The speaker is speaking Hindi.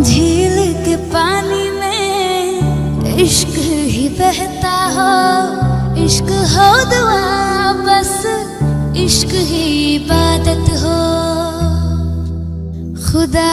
झील के पानी में इश्क ही बहता हो। इश्क हो दुआ, बस इश्क ही इबादत हो। खुदा